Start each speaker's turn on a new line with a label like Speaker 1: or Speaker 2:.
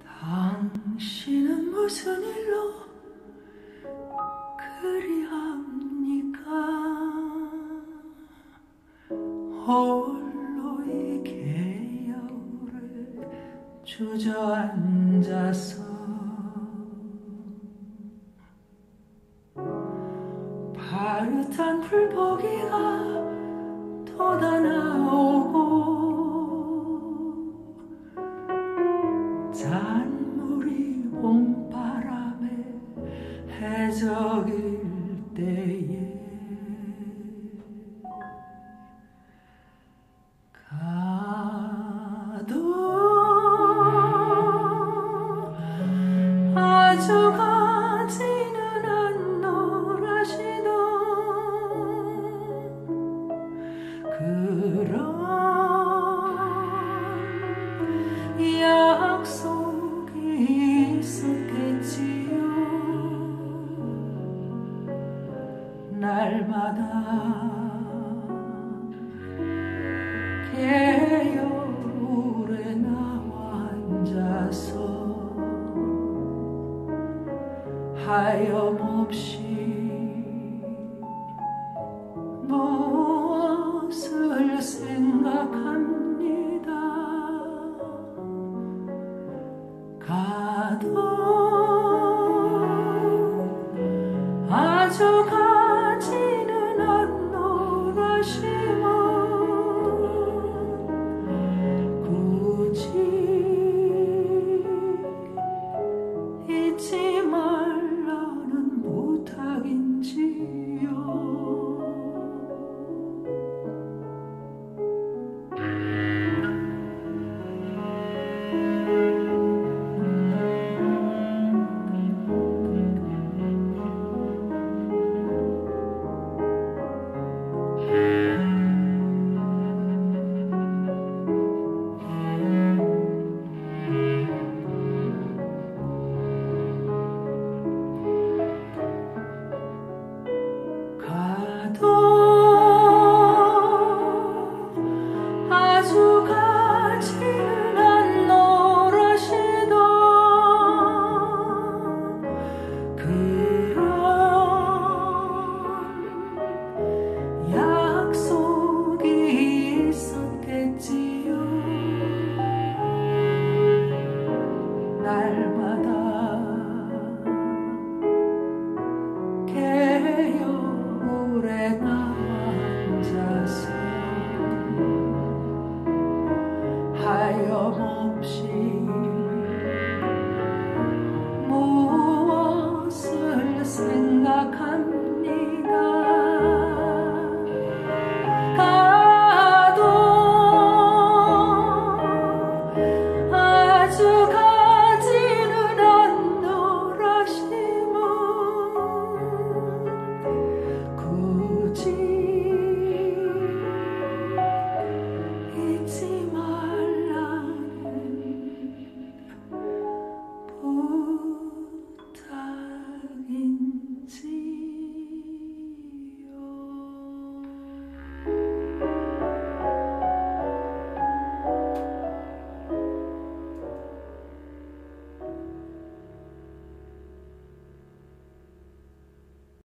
Speaker 1: 당신은 무슨 일로 그리합니까? 홀로 이 개야울에 주저앉아서 파릇한 풀포기가 돋아나 해적일 때에 가도 아주 가지는 않노라시도 그런 약속이 있었 날마다 개열에 나와 앉아서 하염없이 무엇을 생각합니다. 가도